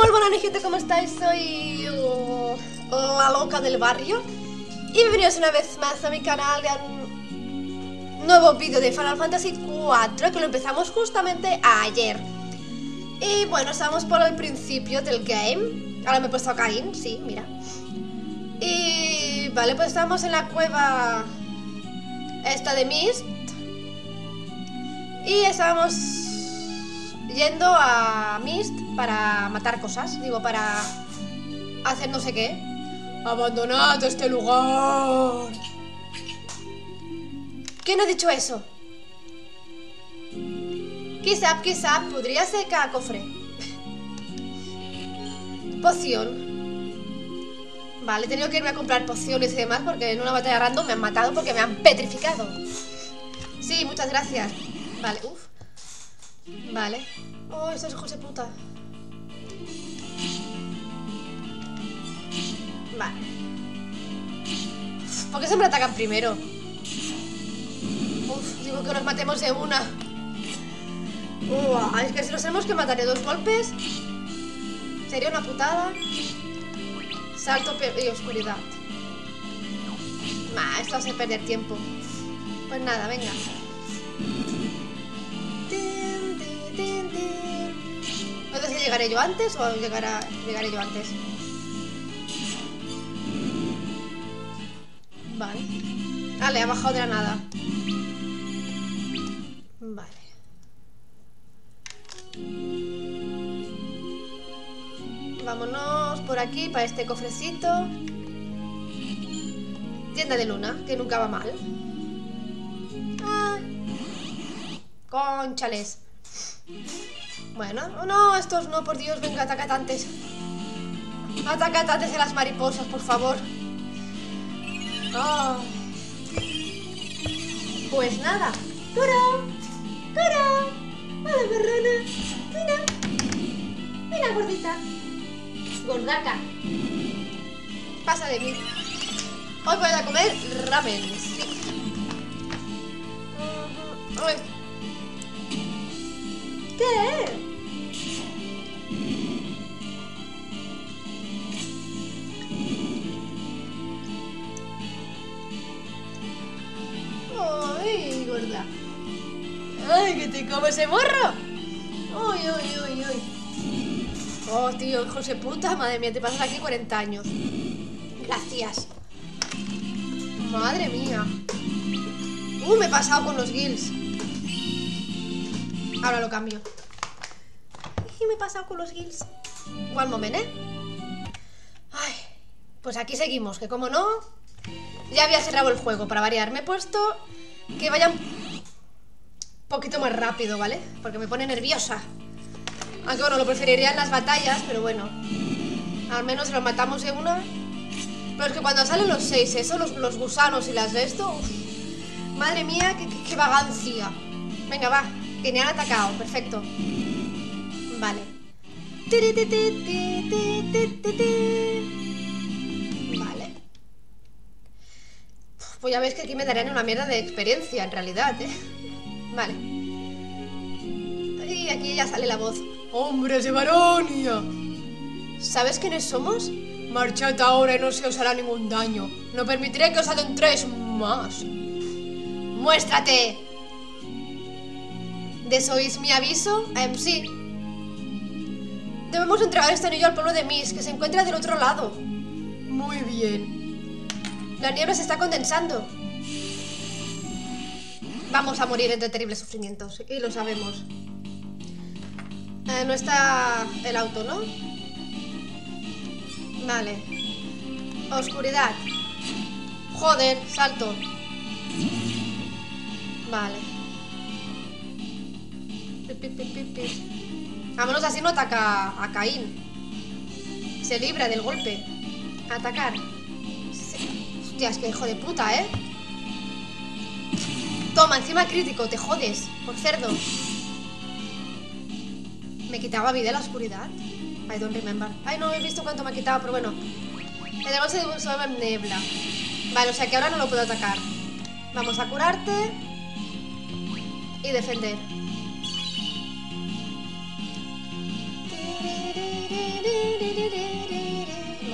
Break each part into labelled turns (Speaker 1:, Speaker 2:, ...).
Speaker 1: Muy buenas gente, ¿cómo estáis? Soy uh, la loca del barrio. Y bienvenidos una vez más a mi canal de un nuevo vídeo de Final Fantasy 4 Que lo empezamos justamente ayer. Y bueno, estamos por el principio del game. Ahora me he puesto a Caín, sí, mira. Y vale, pues estamos en la cueva Esta de Mist. Y estábamos yendo a Mist para matar cosas, digo, para hacer no sé qué. Abandonad este lugar. ¿Quién ha dicho eso? Quizá, quizá, podría ser cada cofre. Poción. Vale, he tenido que irme a comprar pociones y demás porque en una batalla random me han matado porque me han petrificado. Sí, muchas gracias. Vale, uff. Vale. Oh, estos hijos de puta. Vale. ¿Por qué siempre atacan primero? Uf, digo que los matemos de una. Es que si los tenemos que matar de dos golpes Sería una putada Salto y oscuridad Nah, esto hace perder tiempo Pues nada, venga llegaré yo antes o llegará, llegaré yo antes. Vale. Vale, ha bajado de la nada. Vale. Vámonos por aquí para este cofrecito. Tienda de luna, que nunca va mal. Ah. Bueno, oh, no, estos no, por Dios, venga, atacatantes. Atacatantes de las mariposas, por favor. Oh. Pues nada. ¡Coro! ¡Coro! ¡Hola, marrana! Mira. Mira, gordita. Gordaca. Pasa de mí. Hoy voy a comer ramen. Sí. ¿Qué? ¡Ay, que te come ese morro! ¡Uy, uy, uy, uy! Oh, tío, José puta, madre mía, te pasas aquí 40 años. Gracias. Madre mía. Uh, me he pasado con los guilds. Ahora lo cambio. Y me he pasado con los guilds. One moment, ¿eh? Ay, pues aquí seguimos, que como no... Ya había cerrado el juego, para variar. Me he puesto que vayan poquito más rápido, ¿vale? Porque me pone nerviosa. Aunque bueno, lo preferiría en las batallas, pero bueno. Al menos lo matamos de una. Pero es que cuando salen los seis, eso, los, gusanos y las de esto. madre mía, qué, vagancia. Venga, va. Que me han atacado. Perfecto. Vale. Vale. Pues ya veis que aquí me darían una mierda de experiencia, en realidad, ¿eh? Vale. Y aquí ya sale la voz. ¡Hombres de Baronia! ¿Sabes quiénes somos? Marchad ahora y no se os hará ningún daño. No permitiré que os adentréis más. ¡Muéstrate! ¿Desoís mi aviso? Em, sí. Debemos entregar este anillo al pueblo de Mis, que se encuentra del otro lado. Muy bien. La niebla se está condensando. Vamos a morir entre terribles sufrimientos, y lo sabemos. Eh, no está el auto, ¿no? Vale. Oscuridad. Joder, salto. Vale. Vámonos, así no ataca a Caín. Se libra del golpe. Atacar. Hostia, es que hijo de puta, ¿eh? Toma, encima crítico, te jodes, por cerdo. ¿Me quitaba vida la oscuridad? I don't remember. Ay, no he visto cuánto me ha quitado, pero bueno. El dragón se disuelve en niebla. Vale, o sea que ahora no lo puedo atacar. Vamos a curarte. Y defender.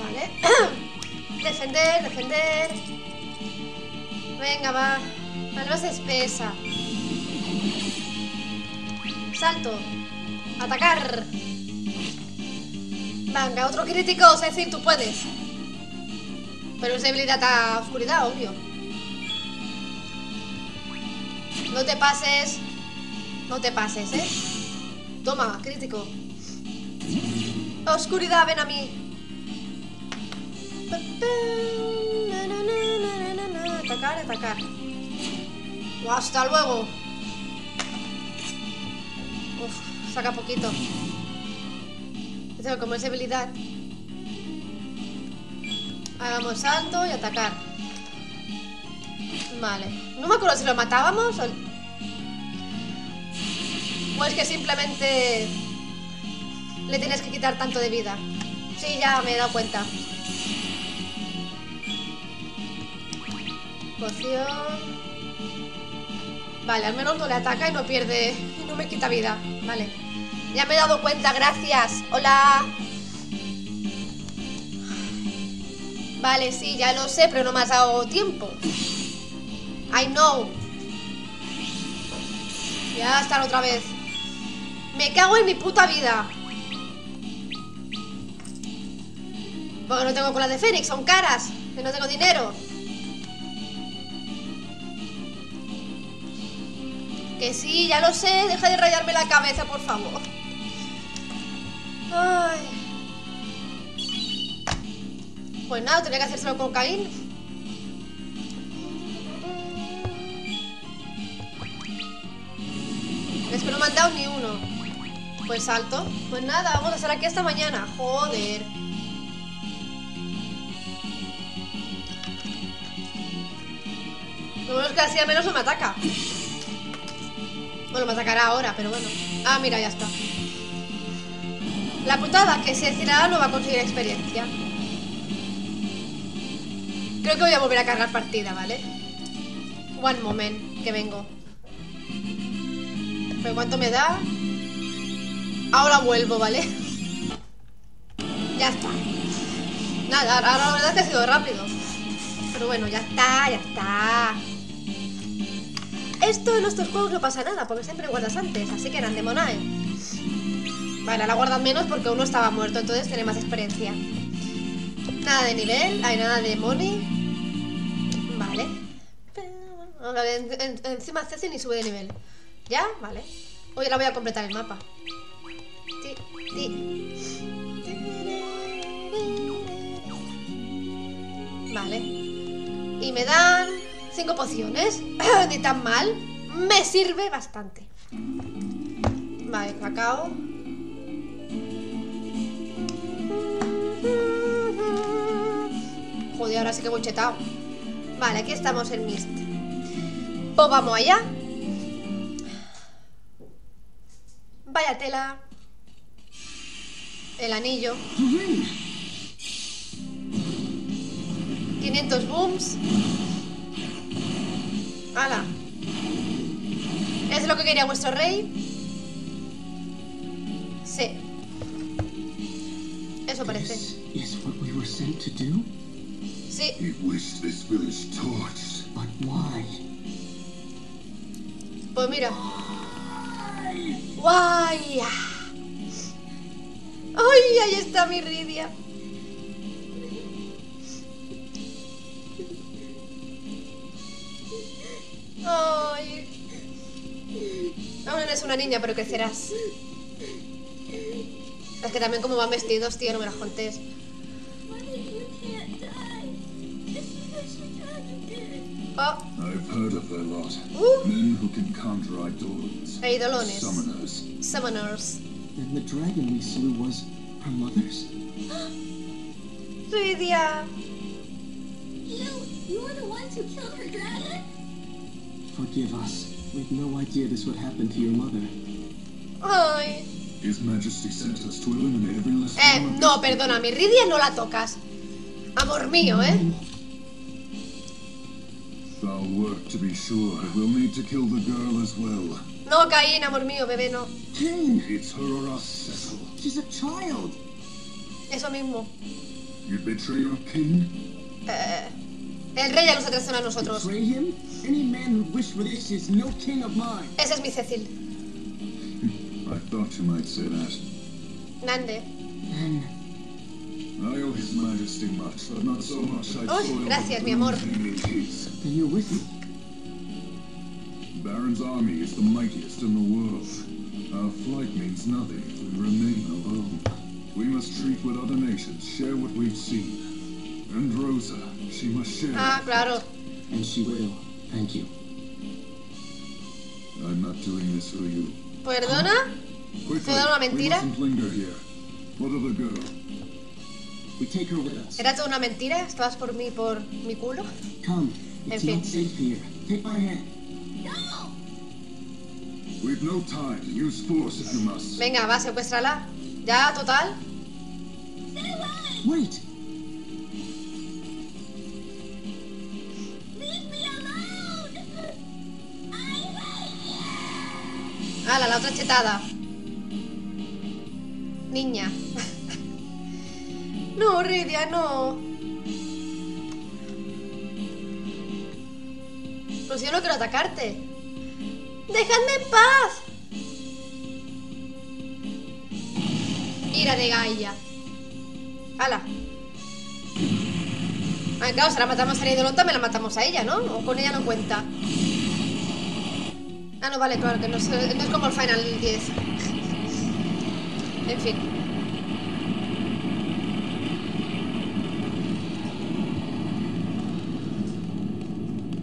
Speaker 1: Vale. defender, defender. Venga, va. Más espesa. Salto. Atacar. Venga, otro crítico. Es decir, tú puedes. Pero es debilidad a oscuridad, obvio. No te pases. No te pases, ¿eh? Toma, crítico. Oscuridad, ven a mí. Atacar, atacar. Hasta luego. Uf, saca poquito. Como es debilidad. Hagamos salto y atacar. Vale. No me acuerdo si lo matábamos o... O es que simplemente le tienes que quitar tanto de vida. Sí, ya me he dado cuenta. Poción. Vale, al menos no le ataca y no pierde. Y no me quita vida. Vale. Ya me he dado cuenta, gracias. Hola. Vale, sí, ya lo sé, pero no me has dado tiempo. I know. Ya están otra vez. Me cago en mi puta vida. Porque no tengo colas de Fénix, son caras. Que no tengo dinero. Que sí, ya lo sé. Deja de rayarme la cabeza, por favor. Pues nada, tenía que hacérselo con Caín. Es que no me han dado ni uno. Pues salto. Pues nada, vamos a estar aquí hasta mañana. Joder. Lo bueno es que así al menos no me ataca. Bueno, me atacará ahora, pero bueno. Ah, mira, ya está. La putada que si nada no va a conseguir experiencia. Creo que voy a volver a cargar partida, ¿vale? One moment, que vengo. ¿Pero cuánto me da? Ahora vuelvo, ¿vale? Ya está. Nada, ahora la verdad que ha sido rápido. Pero bueno, ya está, ya está. Esto en nuestros juegos no pasa nada, porque siempre guardas antes, así que eran de Monae. Vale, ahora guardan menos porque uno estaba muerto, entonces tiene más experiencia. Nada de nivel, hay nada de money. Vale. En, en, encima Ceci ni sube de nivel. ¿Ya? Vale. Hoy ahora voy a completar el mapa. Ti, ti. Vale. Y me dan cinco pociones. ni tan mal. Me sirve bastante. Vale, cacao. Joder, ahora sí que voy chetado. Vale, aquí estamos en Mist. Pues vamos allá. Vaya tela. El anillo. 500 booms. ¡Hala! ¿Es lo que quería vuestro rey? Sí. Eso parece.
Speaker 2: Is what we were sent to do?
Speaker 1: Sí.
Speaker 3: He wished this village torched.
Speaker 2: But why?
Speaker 1: Pues mira. ¡Guay! ¡Ay! Ahí está mi Ridia. ¡Ay! Aún eres una niña, pero crecerás. Es que también como van vestidos, tío, no me las contés. Oh,
Speaker 3: I've heard of their lot.
Speaker 1: Uh.
Speaker 3: Men who can conjure eidolons.
Speaker 1: Eidolones.
Speaker 3: Summoners.
Speaker 1: Summoners.
Speaker 2: And the dragon we slew was our mother's?
Speaker 4: You, you were the ones who killed her dragon?
Speaker 2: Forgive us. We'd no idea this would happen to your mother.
Speaker 1: Ay.
Speaker 3: His Majesty sent us to eliminate every less
Speaker 1: Eh, no, perdona, mi Ridia no la tocas. Amor mío, ¿eh?
Speaker 3: Foul work, to be sure. We'll need to kill the girl as well.
Speaker 1: No, Caín, amor mío, bebé, no.
Speaker 2: Cain!
Speaker 3: It's her or us, Cecil.
Speaker 2: She's a child.
Speaker 1: Eso mismo.
Speaker 3: You'd betray your king?
Speaker 1: El rey ya nos ha traicionado a nosotros.
Speaker 2: Betray him? Any man who wished for this is no king of mine.
Speaker 1: Ese es mi Cecil.
Speaker 3: I thought you might say that.
Speaker 1: Nande.
Speaker 2: Then
Speaker 3: I owe His Majesty much, but not so much I'd
Speaker 1: Uy,
Speaker 3: soil
Speaker 1: gracias, mi amor.
Speaker 3: bloom in
Speaker 2: then you're with me.
Speaker 3: Baron's army is the mightiest in the world. Our flight means nothing if we remain alone. We must treat with other nations, share what we've seen. And Rosa, she must share.
Speaker 1: Ah, claro.
Speaker 2: And she will. Thank you.
Speaker 3: I'm not doing this for you.
Speaker 1: ¿Perdona? ¿Toda una mentira?
Speaker 3: mustn't linger here. What of the girl?
Speaker 2: We take her with us.
Speaker 1: ¿Era toda una mentira? ¿Estabas por mí, por mi culo?
Speaker 2: Come.
Speaker 1: En
Speaker 2: It's
Speaker 1: fin.
Speaker 2: not safe here. Take my hand.
Speaker 4: No!
Speaker 3: We've no time. Use force if you must.
Speaker 1: Venga, va, secuéstrala. Ya, total.
Speaker 2: Wait.
Speaker 1: Hala, la otra chetada. Niña. No, Ridia, no. Pues yo no quiero atacarte. ¡Dejadme en paz! Ira de Gaia. ¡Hala! Ah, claro, si la matamos a la idolota, me la matamos a ella, ¿no? O con ella no cuenta. Ah, no, vale, claro, que no es, no es como el Final 10. En fin.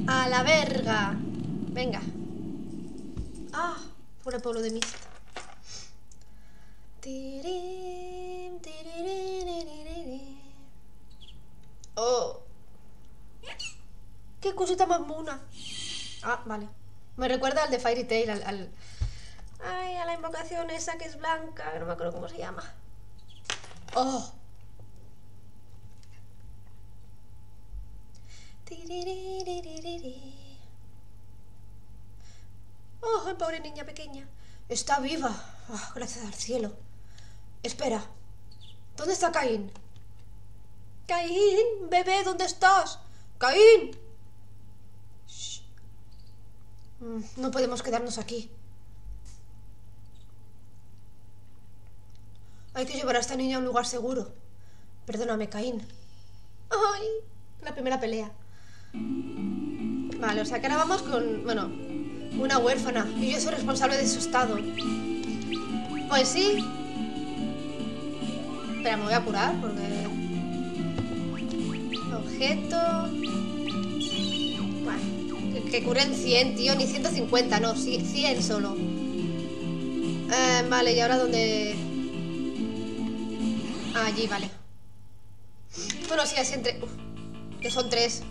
Speaker 1: A la verga. Venga. Ah, por el pueblo de Mist. Oh. Qué cosita más mona. Ah, vale. Me recuerda al de Fairy Tail, al, Ay, a la invocación esa que es blanca, que no me acuerdo cómo se llama. Oh. Oh, ay, pobre niña pequeña. Está viva. Ah, gracias al cielo. Espera. ¿Dónde está Caín? Caín, bebé, ¿dónde estás? Caín. No podemos quedarnos aquí. Hay que llevar a esta niña a un lugar seguro. Perdóname, Caín. ¡Ay! La primera pelea. Vale, o sea que ahora vamos con, bueno, una huérfana. Y yo soy responsable de su estado. Pues sí. Espera, me voy a curar porque... Objeto... Que, curen 100, tío. Ni 150, no. sí, 100 solo. Eh, vale, ¿y ahora dónde...? Ah, allí, vale. Bueno, sí, así entre... Uf, que son tres.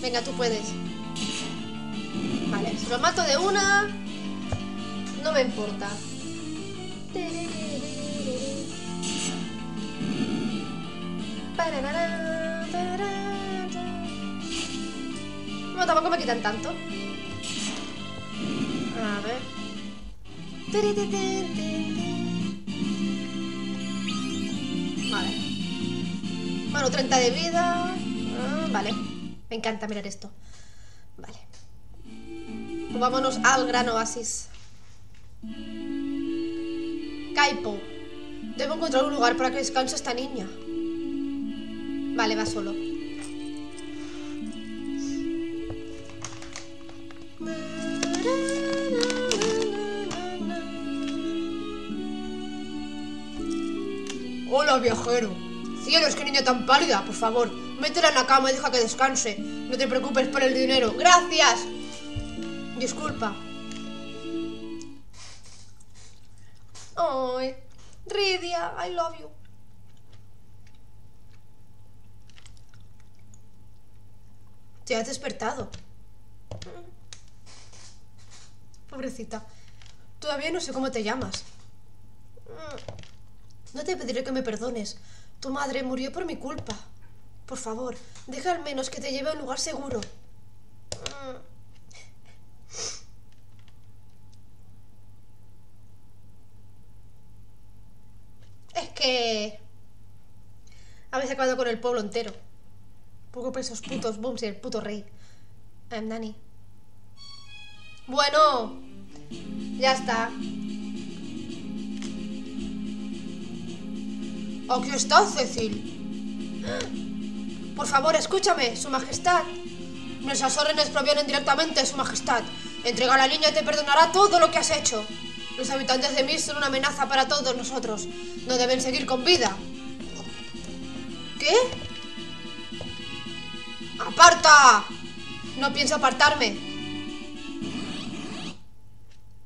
Speaker 1: Venga, tú puedes. Vale, si los mato de una... No me importa. Tarara. No, tampoco me quitan tanto. A ver. Vale. Bueno, 30 de vida. Ah, vale. Me encanta mirar esto. Vale. Pues vámonos al gran oasis. Kaipo. Debo encontrar un lugar para que descanse esta niña. Vale, va solo. Hola, viajero. Cielos, qué niña tan pálida. Por favor, métela en la cama y deja que descanse. No te preocupes por el dinero. Gracias. Disculpa. Ay, Ridia, I love you. Te has despertado. Pobrecita. Todavía no sé cómo te llamas. No te pediré que me perdones. Tu madre murió por mi culpa. Por favor, deja al menos que te lleve a un lugar seguro. que... Habéis acabado con el pueblo entero. Poco por esos putos booms y el puto rey. Em, Dani. Bueno. Ya está. Aquí está, Cecil. Por favor, escúchame, Su Majestad. Nuestras órdenes provienen directamente de Su Majestad. Entrega la niña y te perdonará todo lo que has hecho. Los habitantes de Mist son una amenaza para todos nosotros. No deben seguir con vida. ¿Qué? ¡Aparta! No pienso apartarme.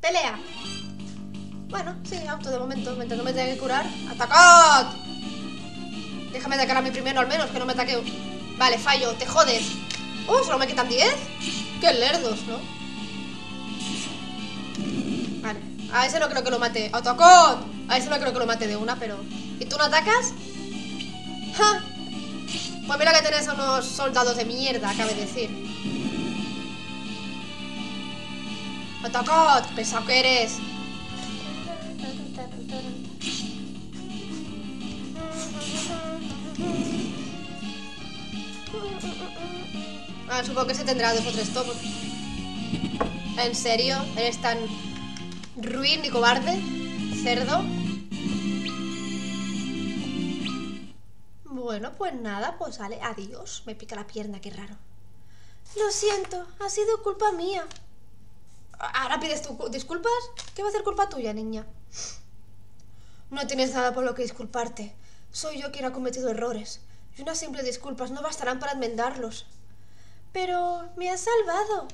Speaker 1: Pelea. Bueno, sí, auto de momento. Mientras no me tenga que curar. ¡Atacad! Déjame atacar a mí primero al menos, que no me ataque. Vale, fallo, te jodes. ¡Oh, solo me quitan 10! ¡Qué lerdos, ¿no? Vale, a ese no creo que lo mate. ¡Atacad! A ese no creo que lo mate de una, pero... ¿Y tú no atacas? ¡Ja! Pues mira que tenés a unos soldados de mierda, cabe decir. ¡Atacad! ¡Pesado que eres! Supongo que se tendrá dos o tres topos. ¿En serio? ¿Eres tan ruin y cobarde? ¿Cerdo? Bueno, pues nada, pues sale. Adiós. Me pica la pierna, qué raro. Lo siento, ha sido culpa mía. ¿Ahora pides tu disculpas? ¿Qué va a hacer culpa tuya, niña? No tienes nada por lo que disculparte. Soy yo quien ha cometido errores. Y unas simples disculpas no bastarán para enmendarlos. Pero me has salvado.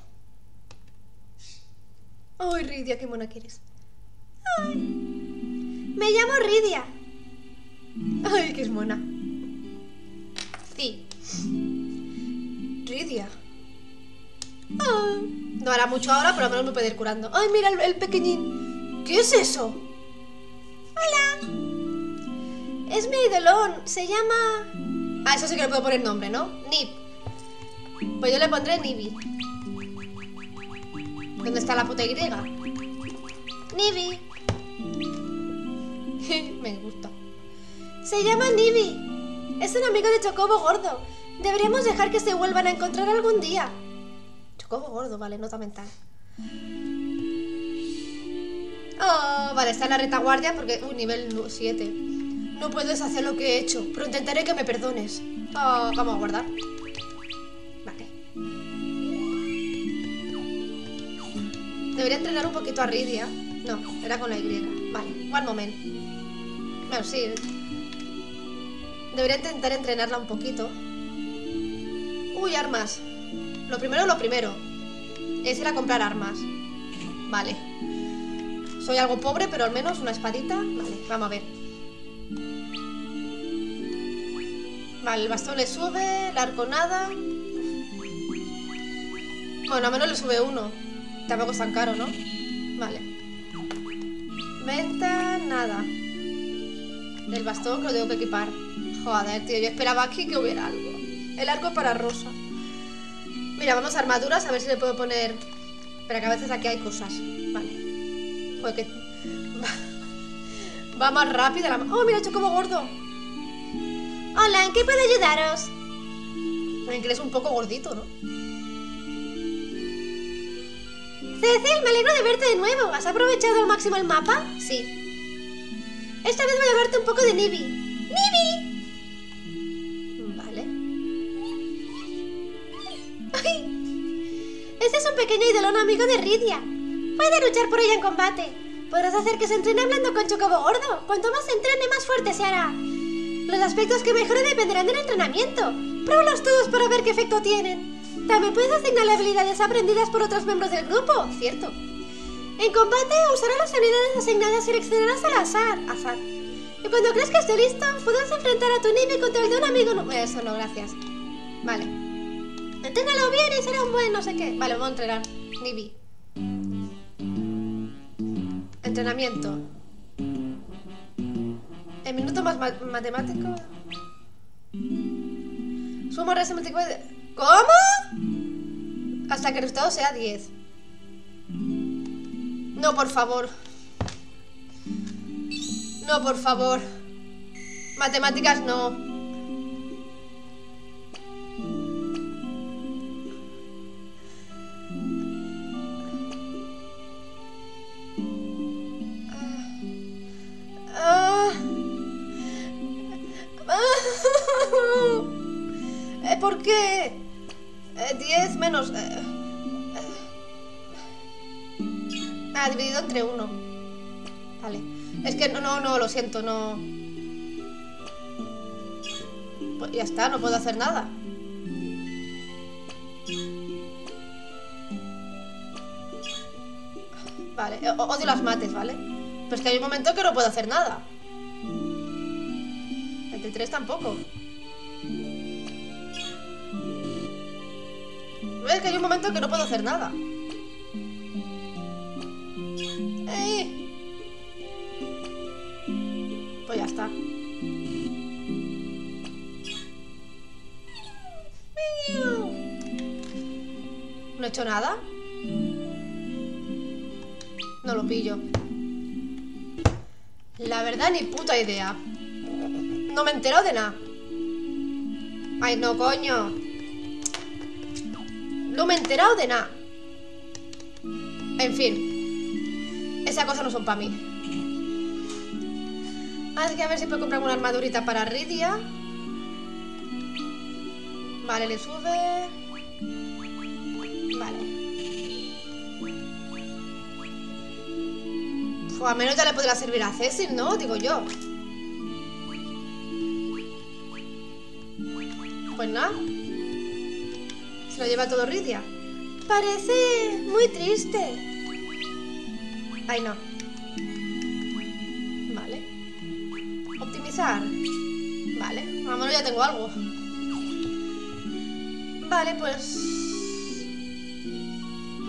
Speaker 1: Ay, Ridia, qué mona que eres. Ay. Me llamo Ridia. Ay, qué es mona. Sí. Ridia. Ah, no hará mucho ahora, pero al menos me puede ir curando. ¡Ay, mira el, el pequeñín! ¿Qué es eso? ¡Hola! Es mi idolón. Se llama... Ah, eso sí que le puedo poner nombre, ¿no? Nip. Pues yo le pondré Nibi. ¿Dónde está la puta Y? Nibi. Me gusta. Se llama Nibi. Es un amigo de Chocobo Gordo. Deberíamos dejar que se vuelvan a encontrar algún día. Chocobo Gordo, vale, nota mental. Oh, vale, está en la retaguardia porque... Uh, nivel 7. No puedes hacer lo que he hecho, pero intentaré que me perdones. Oh, vamos a guardar. Debería entrenar un poquito a Ridia. No, era con la Y. Vale, one moment. Bueno, sí. Debería intentar entrenarla un poquito. Uy, armas. Lo primero, lo primero. Es ir a comprar armas. Vale. Soy algo pobre, pero al menos una espadita. Vale, vamos a ver. Vale, el bastón le sube, el arco nada. Bueno, al menos le sube uno. Tampoco es tan caro, ¿no? Vale. Venta, nada. El bastón que lo tengo que equipar. Joder, tío, yo esperaba aquí que hubiera algo. El arco para Rosa. Mira, vamos a armaduras, a ver si le puedo poner... Pero que a veces aquí hay cosas. Vale. Joder, que... Va más rápida la... ¡Oh, mira, como gordo! Hola, ¿en qué puedo ayudaros? En que eres un poco gordito, ¿no? Cecil, me alegro de verte de nuevo. ¿Has aprovechado al máximo el mapa? Sí. Esta vez voy a hablarte un poco de Nibi. ¡Nibi! Vale. ¡Ay! Este es un pequeño idolón amigo de Ridia. Puede luchar por ella en combate. Podrás hacer que se entrene hablando con Chocobo Gordo. Cuanto más se entrene, más fuerte se hará. Los aspectos que mejore dependerán del entrenamiento. Pruébalos todos para ver qué efecto tienen. También puedes asignar habilidades aprendidas por otros miembros del grupo, ¿cierto? En combate usarás las habilidades asignadas y seleccionarás al azar. Azar. Y cuando creas que esté listo, podrás enfrentar a tu Nibi contra el de un amigo... No... Eso no, gracias. Vale. Entrénalo bien y será un buen no sé qué. Vale, vamos a entrenar. Nibi. Entrenamiento. El minuto más ma matemático. Multiplica de... ¿Cómo? Hasta que el resultado sea 10. No, por favor. No, por favor. Matemáticas no. Ah. Ah. Eh, ¿Por qué? Eh, 10 menos... eh, eh. Ah, dividido entre 1. Vale. Es que no, no, no, lo siento, no... Pues ya está, no puedo hacer nada. Vale, odio las mates, ¿vale? Pero es que hay un momento que no puedo hacer nada. 23 tampoco. ¿Ves que hay un momento que no puedo hacer nada? ¡Ey! Pues ya está. ¿No he hecho nada? No lo pillo. La verdad, ni puta idea. No me he enterado de nada. Ay, no, coño. No me he enterado de nada. En fin. Esas cosas no son para mí. Así que a ver si puedo comprar una armadurita para Ridia. Vale, le sube. Vale. Pues al menos ya le podrá servir a Cecil, ¿no? Digo yo. Pues nada. Lo lleva todo Ridia. Parece muy triste. Ay, no. Vale. Optimizar. Vale. A lo mejor ya tengo algo. Vale, pues...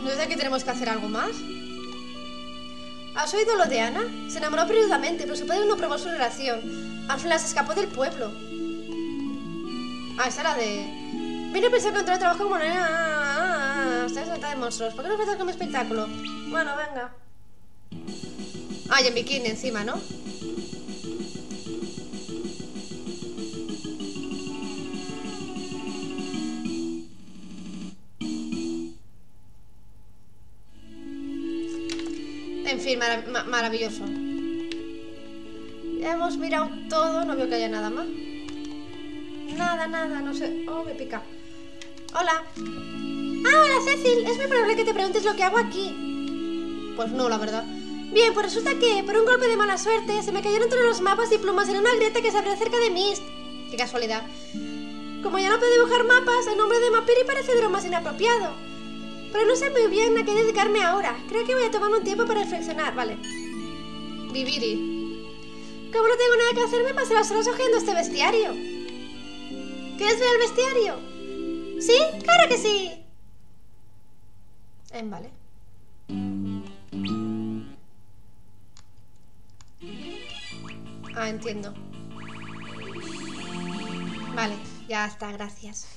Speaker 1: ¿No es que tenemos que hacer algo más? ¿Has oído lo de Ana? Se enamoró perdidamente, pero su padre no probó su relación. Al final se escapó del pueblo. Ah, esa era de... Vine a pensar que encontré trabajo como... Ah, ah, ah, Ustedes de monstruos. ¿Por qué no empezar con mi espectáculo? Bueno, venga. Ah, y en bikini encima, ¿no? En fin, marav- ma- maravilloso. Ya hemos mirado todo, no veo que haya nada más. Nada, nada, no sé. Oh, me pica. Hola. Ah, hola, Cecil. Es muy probable que te preguntes lo que hago aquí. Pues no, la verdad. Bien, pues resulta que, por un golpe de mala suerte, se me cayeron todos los mapas y plumas en una grieta que se abrió cerca de Mist. Qué casualidad. Como ya no puedo dibujar mapas, el nombre de Mapiri parece lo más inapropiado. Pero no sé muy bien a qué dedicarme ahora. Creo que voy a tomarme un tiempo para reflexionar, vale. Viviri. Como no tengo nada que hacer, me pasé las horas hojeando este bestiario. ¿Quieres ver el bestiario? ¿Sí? ¡Claro que sí! Em, vale. Ah, entiendo. Vale, ya está, gracias.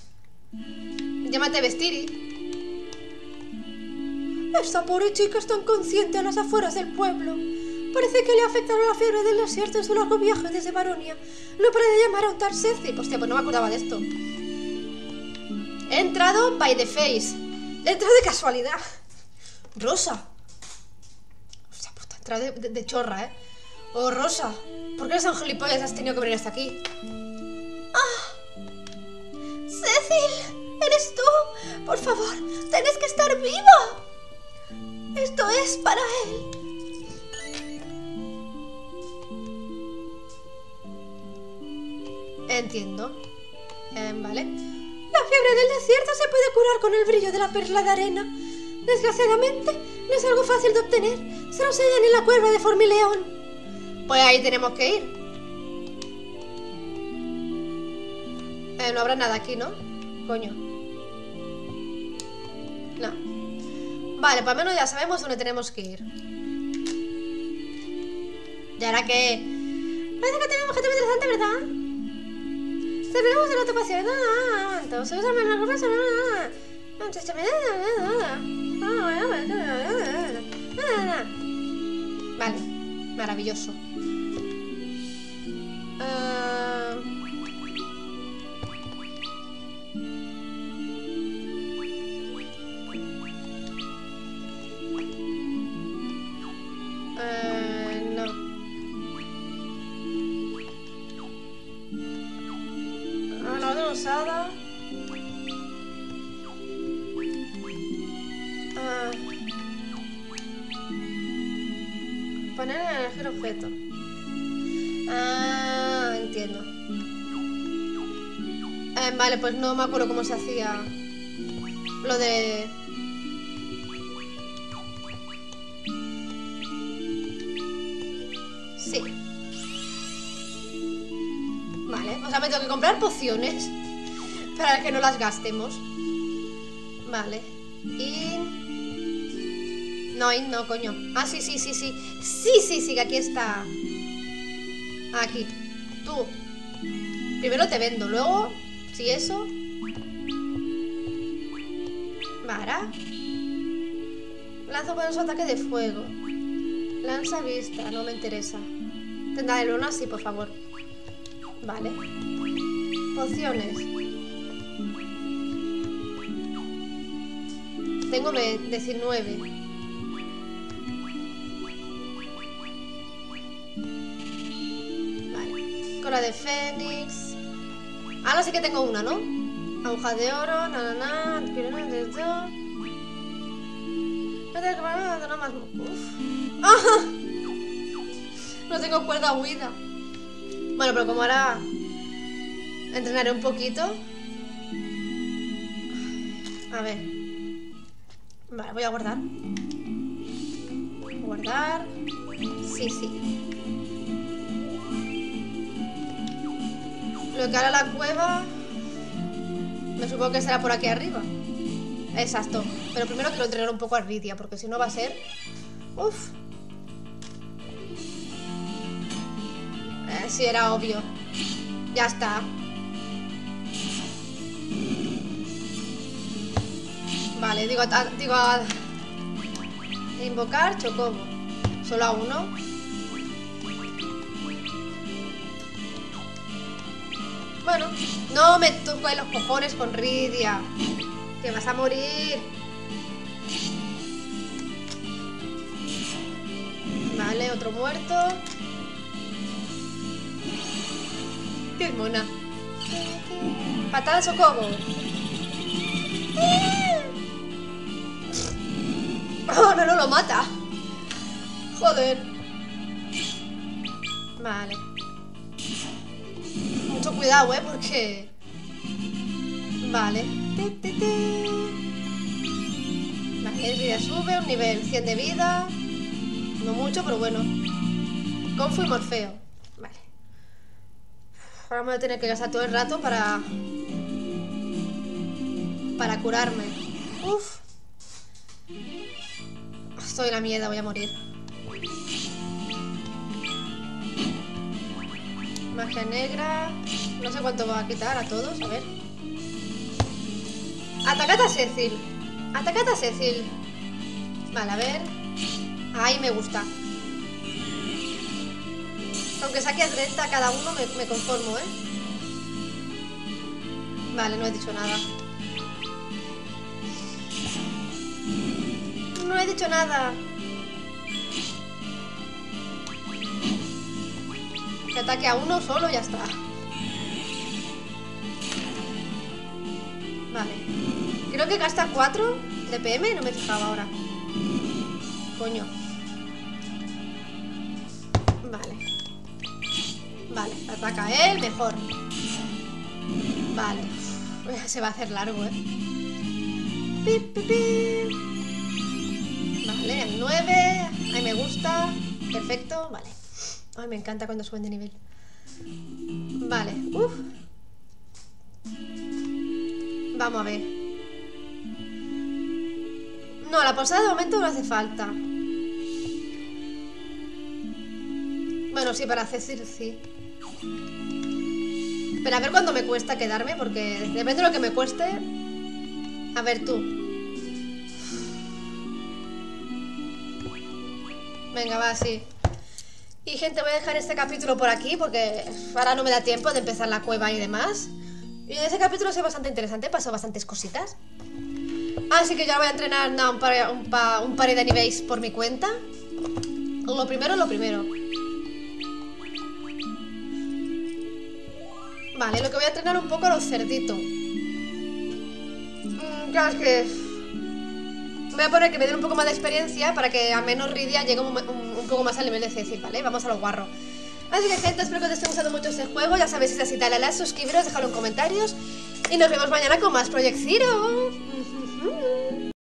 Speaker 1: Llámate Vestiri. Esta pobre chica está inconsciente a las afueras del pueblo. Parece que le ha afectado la fiebre del desierto en su largo viaje desde Baronia. No puede llamar a un tal Ceci. Hostia, pues no me acordaba de esto. He entrado by the face. He entrado de casualidad. Rosa. Hostia puta, he de, chorra, ¿eh? Oh, Rosa. ¿Por qué eres tan has tenido que venir hasta aquí? Cecil, ¿eres tú? Por favor, tienes que estar viva. Esto es para él. Entiendo. Em, vale. Fiebre del desierto se puede curar con el brillo de la perla de arena. Desgraciadamente, no es algo fácil de obtener. Se lo sellan en la cuerva de Formileón. Pues ahí tenemos que ir. Eh, no habrá nada aquí, ¿no? Coño. No. Vale, pues al menos ya sabemos dónde tenemos que ir. Y ahora que... Parece que tenemos objeto muy interesante, ¿verdad? Sabemos de la ocupación. Ah, entonces usamos la ropa sobre- ah, Vale, maravilloso. No me acuerdo cómo se hacía lo de... Sí. Vale, o sea, me tengo que comprar pociones para que no las gastemos. Vale. Y... No, ahí no, coño. Ah, sí, sí, sí, sí. Sí, sí, sí, que aquí está. Aquí. Tú. Primero te vendo, luego... Si eso... Vara. Lanza poderoso ataque de fuego. Lanza vista, no me interesa. Tendrá de luna, sí, por favor. Vale. Pociones. Tengo ve- 19. Vale. Cola de Fénix. Ahora sí que tengo una, ¿no? Aguja de oro, na na na, pirona de esto. Uf. No tengo cuerda huida. Bueno, pero como ahora entrenaré un poquito. A ver. Vale, voy a guardar. Guardar. Sí, sí. Lo que hará la cueva. Me supongo que será por aquí arriba. Exacto. Pero primero quiero entrenar un poco a Ridia, porque si no va a ser. Uf. Eh, sí, era obvio. Ya está. Vale, digo, a- digo a- invocar Chocobo. Solo a uno. Bueno, no me toques los cojones con Ridia. Que vas a morir. Vale, otro muerto. Qué mona. Patada de Chocobo. Oh, no, no lo mata. Joder. Vale. Cuidado, eh, porque... Vale. Vale, vida sube, un nivel 100 de vida. No mucho, pero bueno. Confu y Morfeo. Vale. Ahora me voy a tener que gastar todo el rato para... Para curarme. Uf. Estoy la mierda, voy a morir. Magia negra. No sé cuánto va a quitar a todos, a ver. Atacad a Cecil. Atacad a Cecil. Vale, a ver. Ahí me gusta. Aunque saque a 30 cada uno, me, me conformo, ¿eh? Vale, no he dicho nada. No he dicho nada. Que ataque a uno solo ya está. Vale. Creo que gasta 4 de PM, no me fijaba ahora. Coño. Vale. Vale, ataca él, mejor. Vale. Se va a hacer largo, ¿eh? Pi, pi, pi. Vale, el 9. Ahí me gusta. Perfecto, vale. Ay, me encanta cuando suben de nivel. Vale, uff. Vamos a ver. No, la posada de momento no hace falta. Bueno, sí, para Cecil sí. Pero a ver cuándo me cuesta quedarme, porque depende de lo que me cueste. A ver tú. Venga, va, sí. Y gente, voy a dejar este capítulo por aquí porque ahora no me da tiempo de empezar la cueva y demás. Y ese capítulo sido bastante interesante, pasó bastantes cositas. Así que ahora voy a entrenar nada, un, par, un, pa- un par de niveles por mi cuenta. Lo primero, lo primero. Vale, lo que voy a entrenar un poco a los cerditos. Mm, claro, es que... Voy a poner que me den un poco más de experiencia para que a menos Ridia llegue un poco más al nivel de Cecil, ¿vale? Vamos a los guarros. Así que gente, espero que os esté gustando mucho este juego. Ya sabéis, si es así, dale a like, suscribiros, dejadlo en comentarios. Y nos vemos mañana con más Project Zero.